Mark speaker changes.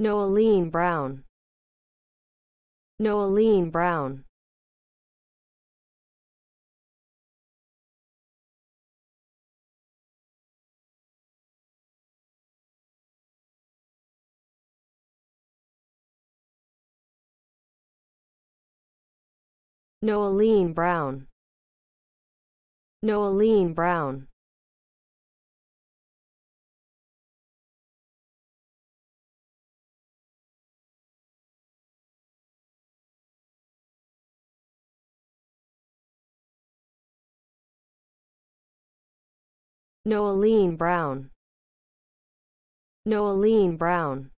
Speaker 1: Noeline Brown. Noeline Brown. Noeline Brown. Noeline Brown Noeline Brown. Noeline Brown